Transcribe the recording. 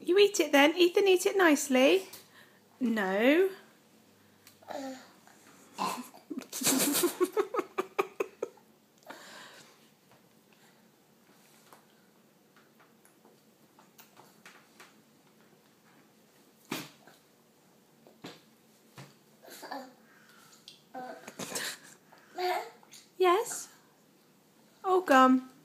You eat it then. Ethan, eat it nicely. No. welcome.